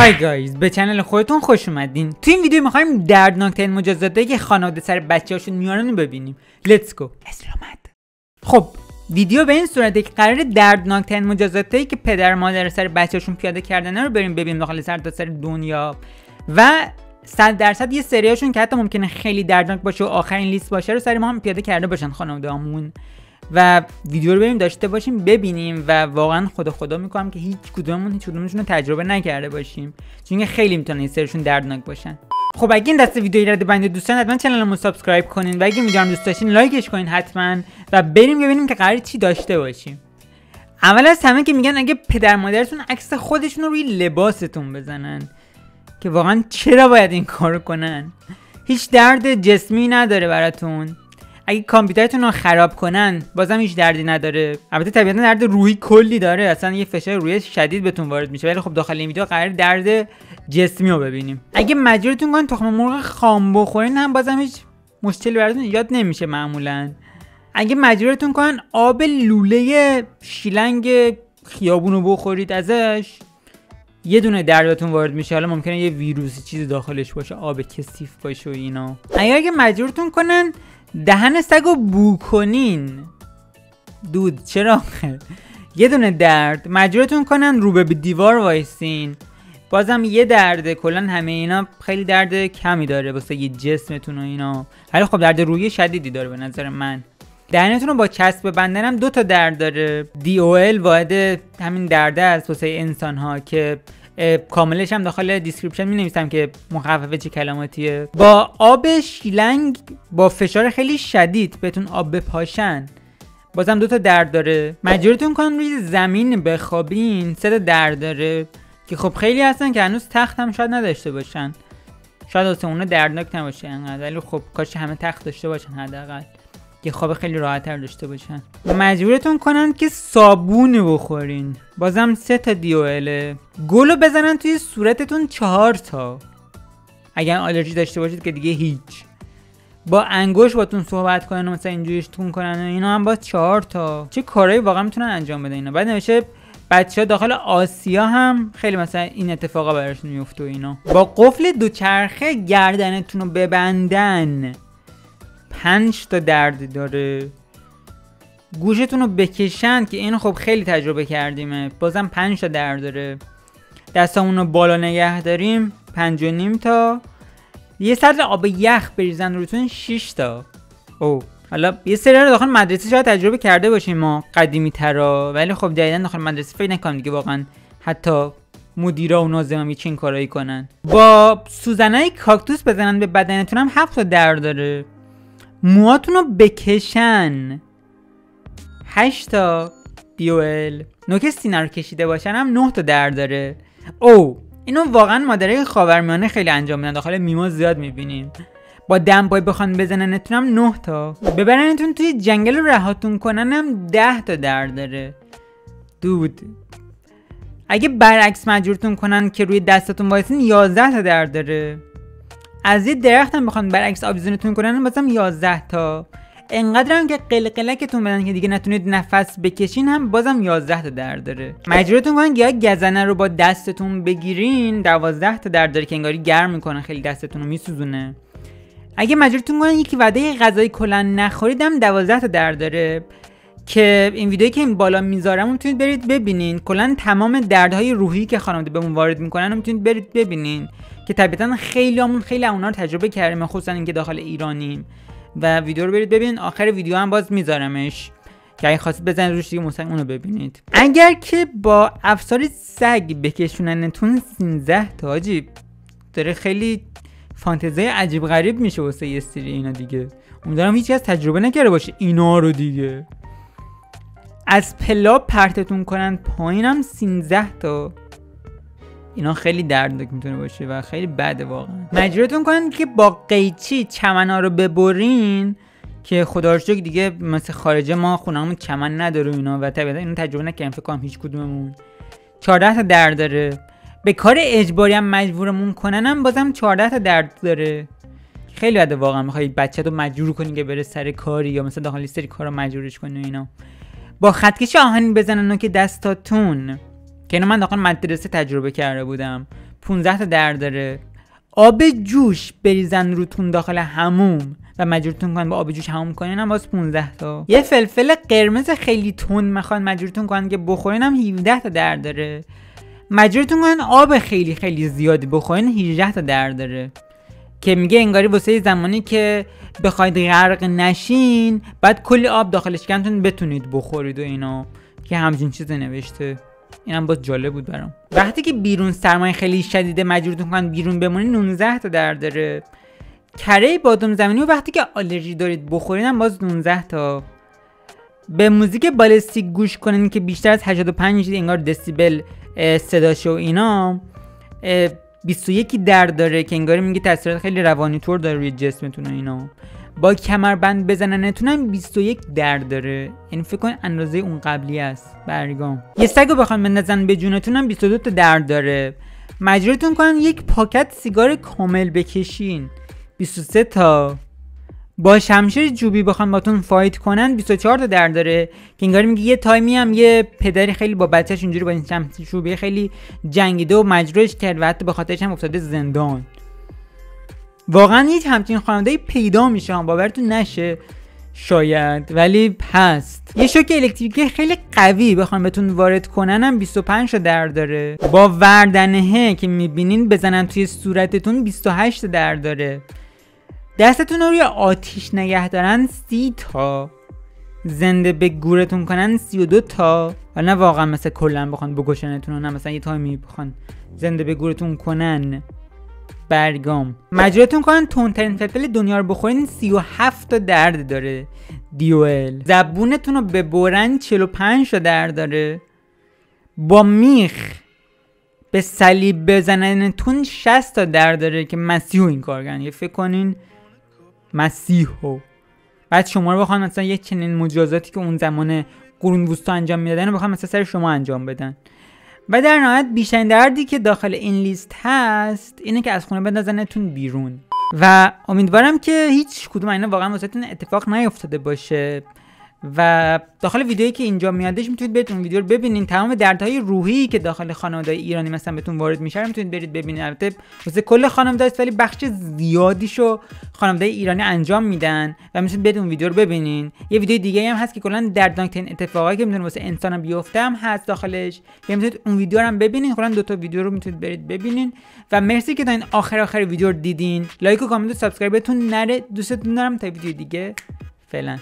hi guys به channel خودتون خوش اومدین. تو این ویدیو می‌خوایم دردناکترین مجازاتی که خانواده سر بچه هاشون میارن رو ببینیم. let's go اسلامت. خب ویدیو به این صورته که قرار دردناکترین مجازاتی که پدر مادر سر بچه‌هاشون پیاده کردن رو بریم ببینیم داخل سر تا سر دنیا. و صد درصد یه سریاشون که حتی ممکنه خیلی دردناک باشه و آخرین لیست باشه رو سر ما هم پیاده کرده باشن خانواده‌هامون. و ویدیو رو بریم داشته باشیم ببینیم و واقعا خدا خدا می‌کنم که هیچ کدوممون هیچ کدومشون رو تجربه نکرده باشیم. چون خیلی می‌تونن این سرشون دردناک باشن. خب اگه این دست ویدیویی رو بنده دوستان حتما channel مو subscribe کنین و اگه ویدیو دوست داشتین لایکش کنین حتما و بریم ببینیم که قرار چی داشته باشیم. اول از همه که میگن اگه پدر مادرتون عکس خودشون رو روی لباستون بزنن که واقعا چرا باید این کارو کنن؟ هیچ درد جسمی نداره براتون. اگه کامپیوترتون رو خراب کنن بازم هیچ دردی نداره. البته طبیعتا درد روحی کلی داره. اصلا یه فشار روحی شدید بهتون وارد میشه. ولی خب داخل این ویدیو قرار درد جسمی رو ببینیم. اگه مجبورتون کنن تخم مرغ خام بخورین هم بازم هیچ مشکلی براتون ایجاد نمیشه معمولا. اگه مجبورتون کنن آب لوله شیلنگ خیابون رو بخورید ازش یه دونه دردتون وارد میشه حالا ممکنه یه ویروسی چیزی داخلش باشه آب کثیف باشه و اینا. اگه مجبورتون کنن دهن سگو بو کنین دود چرا یه دونه درد. مجبورتون کنن رو به دیوار وایسین. بازم یه درده کلا همه اینا خیلی درد کمی داره واسه جسمتون و اینا. ولی خب درد روحی شدیدی داره به نظر من. دهنتون رو با چسب بندن هم دو تا درد داره. ال واحد همین درده است واسه انسان ها که کاملش هم داخل description می نویسم که مخففه چه کلماتیه. با آب شیلنگ با فشار خیلی شدید بهتون آب بپاشن. بازم دو تا درد داره. مجبورتون کنن روی زمین بخوابین. سه تا درد داره که خب خیلی هستن که هنوز تخت هم شاید نداشته باشن. شاید واسه اونا دردناک نباشه انقدر ولی خب کاش همه تخت داشته باشن حداقل. که خواب خیلی راحت تر داشته باشن. مجبورتون کنن که صابون بخورین. بازم سه تا دیوله گلو بزنن توی صورتتون چهار تا. اگر آلرژی داشته باشید که دیگه هیچ. با انگوش باتون صحبت کنن و مثلا اینجوریشتون کنن و اینا هم با چهار تا. چه کارهایی واقعا می‌تونن انجام بدن اینا؟ بعد نوشه بچه داخل آسیا هم خیلی مثلا این اتفاقا براشون میفته و اینا. با قفل دوچرخه گردنتون رو ببندن. پنج تا درد داره. گوشتون رو بکشن که اینو خب خیلی تجربه کردیم بازم پنج تا درد داره. دستامون رو بالا نگه داریم. پنج و نیم تا. یه سطل آب یخ بریزن روتون 6 تا. او حالا یه سری رو داخل مدرسه شاید تجربه کرده باشیم ما قدیمی ترا ولی خب جدیدن داخل مدرسه فکر نکنم دیگه واقعا حتی مدیرا و ناظران چین کارایی کنن. با سوزنای کاکتوس بزنن به بدنتون هم هفت تا درد داره. موهاتون رو بکشن هشتا دیوئل نوک سینه رو کشیده باشن هم نه تا در داره. او اینو واقعا مادرای خاورمیانه خیلی انجام میدن. داخل میما زیاد می‌بینیم. با دمپای بخوان بزننتون هم نه تا. ببرنتون توی جنگل رو رهاتون کنن هم ده تا در داره. دود. اگه برعکس مجبورتون کنن که روی دستتون وایسین 11 تا در داره. از یه درخت هم بخوان برعکس آویزونتون کنن بازم 11 تا. انقدر هم که قلقلکتون بدن که دیگه نتونید نفس بکشین هم بازم 11 تا درد داره. مجبورتون کنن یا گزنه رو با دستتون بگیرین. 12 تا درد داره که انگاری گرم می‌کنه خیلی دستتون رو میسوزونه. اگه مجبورتون کنن یکی وعده غذای کلا نخورید هم 12 تا درد داره. که این ویدیویی که این بالا می‌ذارم می‌تونید برید ببینین. کلا تمام دردهای روحی که خانواده بهمون وارد می‌کنن می‌تونید برید ببینین. که طبیعتا خیلی همون خیلی اونا رو تجربه کردیم خصوصا اینکه داخل ایرانیم. و ویدیو رو برید ببینید آخر ویدیو هم باز میذارمش. که اگه خواستید بزنید روش دیگه مستقیم اونو ببینید. اگر که با افسار سگ بکشوننتون 13 تا حاجی داره خیلی فانتزی عجیب غریب میشه واسه یه سری اینا دیگه. امیدوارم هیچ از تجربه نکرده باشه اینا رو دیگه. از پلا پرتتون کنن پایینم 13 تا. اینا خیلی دردناک می‌تونه باشه و خیلی بده واقعا. مجبورتون کنن که با قیچی چمنا رو ببرین که خدا رو دیگه مثل خارجه ما خونمون چمن نداره اینا و طبیعتا اینو تجربه نکردیم فکر کنم هیچ کدوممون. 14 تا درد داره. به کار اجباری هم مجبورمون کنن هم بازم 14 تا درد داره. خیلی بده واقعا. می‌خوای بچه رو مجبور کنی که بره سر کاری یا مثلا داخل سری کارا مجبورش کنی اینا. با خطکش آهنی بزنن که دستاتون که اینو من داخل مدرسه تجربه کرده بودم. 15 تا در داره. آب جوش بریزن روتون داخل هموم. و مجبورتون کنن با آب جوش هموم کنین هم باز 15 تا. یه فلفل قرمز خیلی تون می‌خوان مجبورتون کنن که بخورین هم 17 تا در داره. مجبورتون کنن آب خیلی خیلی زیادی بخورین 18 تا در داره. که میگه انگاری واسه زمانی که بخواید غرق نشین بعد کلی آب داخلش کردن بتونید بخورید و اینا که همچین چیزی نوشته. اینم باز جالب بود برام. وقتی که بیرون سرمایه خیلی شدیده مجبورتون کنن بیرون بمونید 19 تا در داره. کره بادام زمینی و وقتی که آلرژی دارید بخورین هم باز 19 تا. به موزیک بالستیک گوش کنین که بیشتر از 85 انگار دسیبل صداشه و اینا 21 درد داره که انگاری میگه تاثیرات خیلی روانی طور داره روی جسمتون و اینا. با کمربند بزننتون هم 21 درد داره. یعنی فکر کن اندازه اون قبلی است. برگام. یه سگ رو بخوان بندازن به جونتون هم 22 تا درد داره. مجبورتون کنن یک پاکت سیگار کامل بکشین. 23 تا. با شمشیر جوبی بخوان باتون فایت کنن 24 تا در داره. که انگاری میگه یه تایمی هم یه پدری خیلی با بچهش اونجوری با این شمشیر جوبی خیلی جنگیده و مجروحش کرد و حتی به خاطرش هم افتاده زندان. واقعا هیچ همچین خانواده پیدا میشه هم باورتون نشه. شاید ولی هست. یه شوک الکتریکی خیلی قوی بخوان بهتون وارد کنن هم 25 در داره. با وردنه که می‌بینین بزنن توی صورتتون 28 در داره. دستتون رو روی آتیش نگه دارن سی تا. زنده به گورتون کنن سی و دو تا. حالا نه واقعا مثل کلا بخوان بکشنتون نه مثلا یه تایمی بخوان زنده به گورتون کنن. برگام. مجبورتون کنن تونترین فلفل دنیا رو بخورین 37 تا درد داره. دیوئل. زبونتون رو ببرن 45 تا درد داره. با میخ به صلیب بزننتون 60 تا درد داره که مسیح این کار یه فکر کنین مسیحو. بعد شما رو بخوان مثلا یه چنین مجازاتی که اون زمان قرون وسطا انجام می‌دادن رو بخوان مثلا سر شما انجام بدن. و در نهایت بیشترین دردی که داخل این لیست هست اینه که از خونه بندازنتون بیرون. و امیدوارم که هیچ کدوم اینا واقعا واسهتون اتفاق نیفتاده باشه. و داخل ویدیویی که اینجا میادش می‌تونید برید اون ویدیو رو ببینین. تمام دردهای روحی که داخل خانواده ایرانی مثلا بهتون وارد میشه می‌تونید برید ببینید البته واسه کل خانواده است ولی بخش زیادیشو خانواده ایرانی انجام میدن و می‌تونید برید اون ویدیو رو ببینین. یه ویدیو دیگه هم هست که کلا دردناکترین اتفاقایی که می‌تونه واسه انسان بیفته هم هست داخلش. که می‌تونید اون ویدیو رو هم ببینین. کلا دو تا ویدیو رو می‌تونید برید ببینین. و مرسی که تا این آخر آخر ویدیو رو دیدین. لایک و کامنت و subscribe تون نره. دوستتون دارم تا ویدیو دیگه. فعلا.